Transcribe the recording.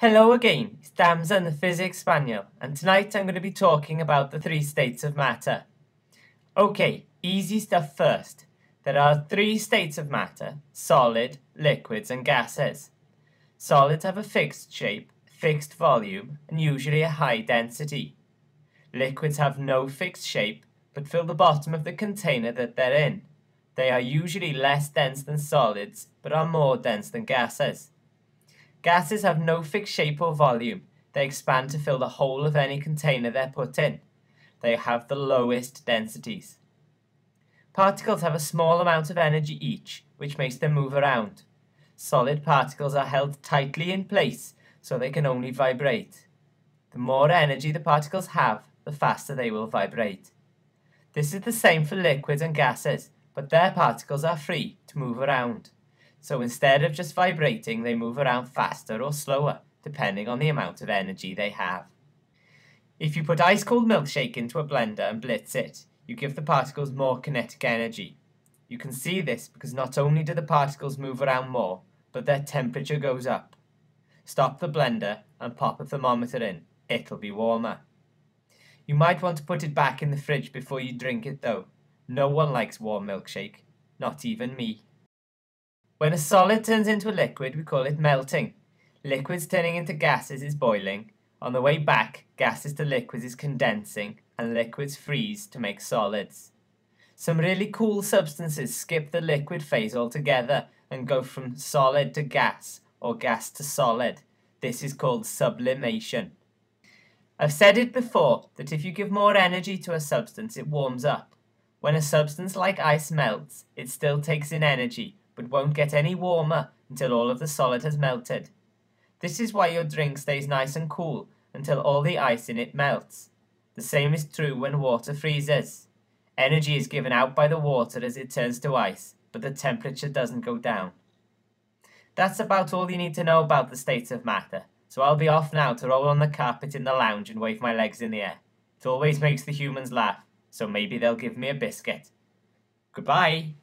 Hello again, it's Damson the Physics Spaniel, and tonight I'm going to be talking about the three states of matter. Okay, easy stuff first. There are three states of matter, solid, liquids and gases. Solids have a fixed shape, fixed volume, and usually a high density. Liquids have no fixed shape, but fill the bottom of the container that they're in. They are usually less dense than solids, but are more dense than gases. Gases have no fixed shape or volume. They expand to fill the whole of any container they're put in. They have the lowest densities. Particles have a small amount of energy each, which makes them move around. Solid particles are held tightly in place, so they can only vibrate. The more energy the particles have, the faster they will vibrate. This is the same for liquids and gases, but their particles are free to move around. So instead of just vibrating, they move around faster or slower, depending on the amount of energy they have. If you put ice cold milkshake into a blender and blitz it, you give the particles more kinetic energy. You can see this because not only do the particles move around more, but their temperature goes up. Stop the blender and pop a thermometer in. It'll be warmer. You might want to put it back in the fridge before you drink it though. No one likes warm milkshake, not even me. When a solid turns into a liquid, we call it melting. Liquids turning into gases is boiling. On the way back, gases to liquids is condensing, and liquids freeze to make solids. Some really cool substances skip the liquid phase altogether and go from solid to gas, or gas to solid. This is called sublimation. I've said it before that if you give more energy to a substance, it warms up. When a substance like ice melts, it still takes in energy, but won't get any warmer until all of the solid has melted. This is why your drink stays nice and cool until all the ice in it melts. The same is true when water freezes. Energy is given out by the water as it turns to ice, but the temperature doesn't go down. That's about all you need to know about the states of matter, so I'll be off now to roll on the carpet in the lounge and wave my legs in the air. It always makes the humans laugh, so maybe they'll give me a biscuit. Goodbye!